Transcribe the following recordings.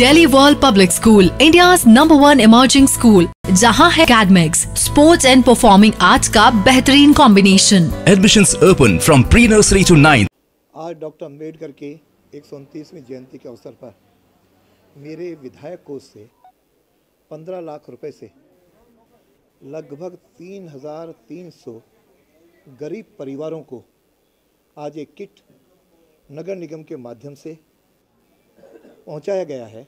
Daily world public school India number one emerging school जहाँ है academics sports and performing arts का बेहतरीन combination admission open from pre nursery to nine आज doctor Ambedkar की एक जयंती के अवसर पर मेरे विधायक कोष से 15 लाख रुपए से लगभग 3,300 गरीब परिवारों को आज एक किट नगर निगम के माध्यम से पहुँचाया गया है,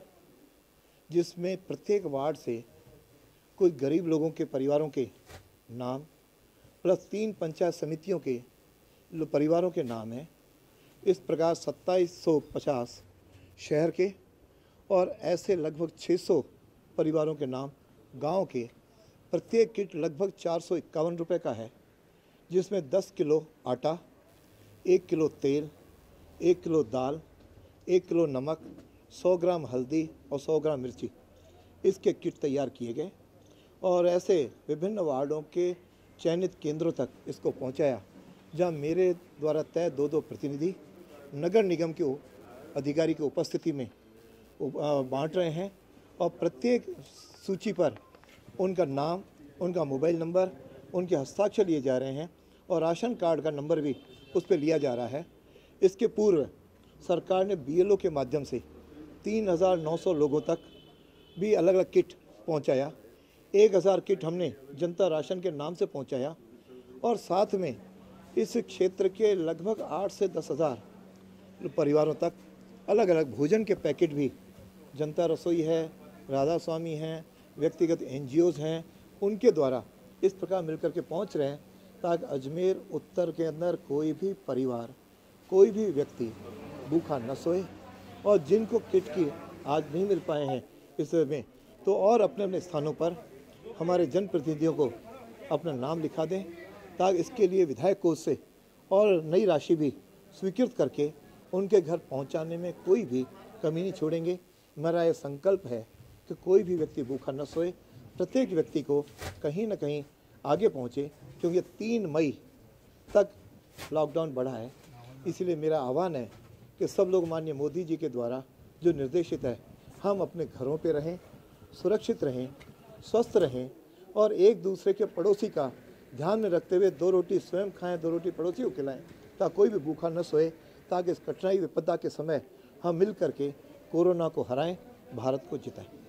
जिसमें प्रत्येक वार्ड से कोई गरीब लोगों के परिवारों के नाम, प्लस तीन पंचायत समितियों के परिवारों के नाम हैं। इस प्रकार 2750 शहर के और ऐसे लगभग 600 परिवारों के नाम गाँव के प्रत्येक किट लगभग चार सौ इक्यावन रुपये का है, जिसमें 10 किलो आटा, एक किलो तेल, एक किलो दाल, एक किलो नमक 100 ग्राम हल्दी और 100 ग्राम मिर्ची इसके किट तैयार किए गए और ऐसे विभिन्न वार्डों के चयनित केंद्रों तक इसको पहुँचाया, जहाँ मेरे द्वारा तय दो दो प्रतिनिधि नगर निगम के अधिकारी की उपस्थिति में बांट रहे हैं और प्रत्येक सूची पर उनका नाम, उनका मोबाइल नंबर, उनके हस्ताक्षर लिए जा रहे हैं और राशन कार्ड का नंबर भी उस पर लिया जा रहा है। इसके पूर्व सरकार ने बीएलओ के माध्यम से 3,900 लोगों तक भी अलग अलग किट पहुँचाया। 1,000 किट हमने जनता राशन के नाम से पहुँचाया और साथ में इस क्षेत्र के लगभग आठ से दस हज़ार परिवारों तक अलग अलग भोजन के पैकेट भी। जनता रसोई है राधा स्वामी हैं व्यक्तिगत एन हैं उनके द्वारा इस प्रकार मिलकर के पहुँच रहे हैं ताकि अजमेर उत्तर के अंदर कोई भी परिवार कोई भी व्यक्ति भूखा न सोए और जिनको किट की आज नहीं मिल पाए हैं इस में तो और अपने अपने स्थानों पर हमारे जनप्रतिनिधियों को अपना नाम लिखा दें, ताकि इसके लिए विधायक कोष से और नई राशि भी स्वीकृत करके उनके घर पहुँचाने में कोई भी कमी नहीं छोड़ेंगे। मेरा यह संकल्प है कि कोई भी व्यक्ति भूखा न सोए, प्रत्येक व्यक्ति को कहीं ना कहीं आगे पहुँचे, क्योंकि तीन मई तक लॉकडाउन बढ़ा है। इसलिए मेरा आह्वान है कि सब लोग माननीय मोदी जी के द्वारा जो निर्देशित है, हम अपने घरों पे रहें, सुरक्षित रहें, स्वस्थ रहें और एक दूसरे के पड़ोसी का ध्यान में रखते हुए दो रोटी स्वयं खाएँ, दो रोटी पड़ोसी को खिलाएँ ताकि कोई भी भूखा न सोए, ताकि इस कठिनाई विपदा के समय हम मिल करके कोरोना को हराएँ, भारत को जिताएँ।